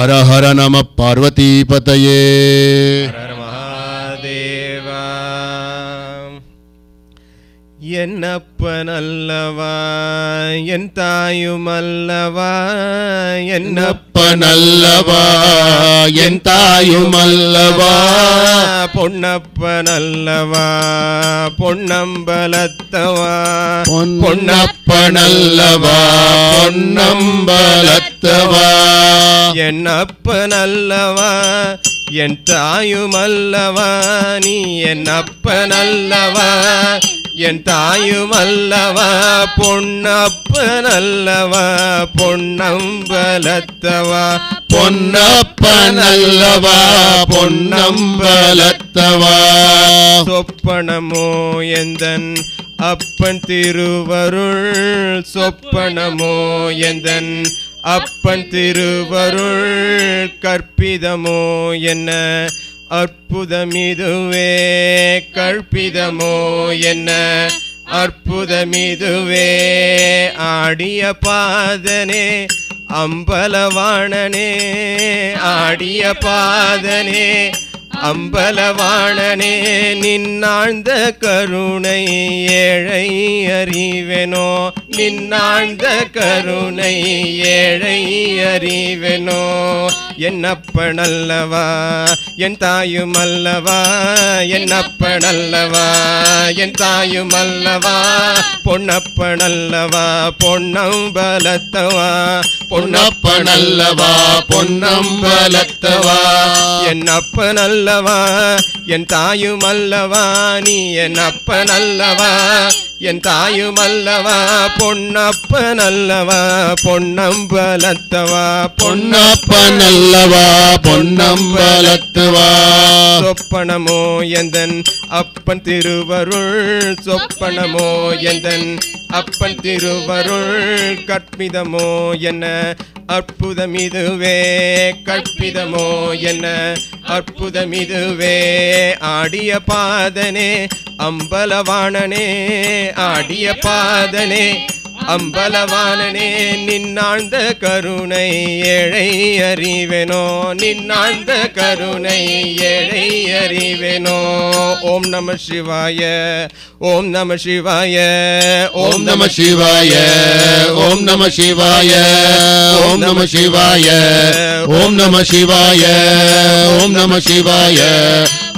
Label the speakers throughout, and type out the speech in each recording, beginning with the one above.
Speaker 1: हर हर
Speaker 2: नम पार्वती पतये। എന്നപ്പൻ അല്ലവാ എൻ തായും അല്ലവാ
Speaker 1: എന്നപ്പൻ അല്ലവാ എൻ തായും
Speaker 2: അല്ലവാ പൊണ്ണപ്പൻ അല്ലവാ
Speaker 1: പൊണ്ണമ്പലത്തവാ പൊണ്ണപ്പൻ
Speaker 2: അല്ലവാ പൊണ്ണമ്പലത്തവാ എന്നപ്പൻ അല്ലവാ എൻ തായും അല്ലവാ നീ എന്നപ്പൻ അല്ലവാ என் தாயும் அல்லவா பொன்னப்பன் அல்லவா பொன்னம்பலத்தவா
Speaker 1: பொன்னப்பனல்லவா பொன்னம்பலத்தவா.
Speaker 2: சொப்பனமோ எந்தன் அப்பன் திருவருள்? சொப்பனமோ எந்தன் அப்பன் திருவருள்? கற்பிதமோ என்ன? அற்புதமிதுவே கற்பிதமோ என்ன? அற்புதமிதுவே ஆடிய பாதனே அம்பலவாணனே ஆடிய பாதனே அம்பலவாணனே நின்னாழ்ந்த கருணை ஏழை அறிவெனோ? நின்னாழ்ந்த கருணை ஏழை அறிவெனோ? என்னப்பனல்லவா? என் தாயும் அல்லவா என்னப்பனல்லவா? என் தாயும் அல்லவா பொன்னப்பனல்லவா? பொன்னம்பலத்தவா?
Speaker 1: பொன்னப்பனல்லவா? பொன்னம்பலத்தவா?
Speaker 2: என் அப்பன் என் தாயும் அல்லவா நீ என் அப்பன் என் தாயும் அல்லவா பொன்னப்பன் அல்லவா பொன்னம்பலத்தவா
Speaker 1: பொன்னப்பனல்லவா பொன்னம்பலத்தவா.
Speaker 2: சொப்பனமோ எந்தன் அப்பன் திருவருள் சொப்பனமோ எந்தன் அப்பன் திருவருள் கற்பிதமோ என்ன? அற்புதம் இதுவே கற்பிதமோ என்ன? அற்புதம் இதுவே ஆடிய பாதனே அம்பலவாணனே ஆடிய பாதனே அம்பலவானனே நின்னாழ்ந்த கருணை ஏழை அறிவெனோ நின்னாழ்ந்த கருணை ஏழை அறிவெனோ. ஓம் நம சிவாய ஓம் நம சிவாய
Speaker 1: ஓம் நம சிவாய ஓம் நம சிவாய ஓம் நம சிவாய ஓம் நம சிவாய ஓம் நம சிவாய.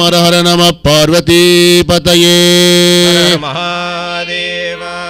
Speaker 1: हर हर नमः पार्वतीपतये
Speaker 2: महादेवा।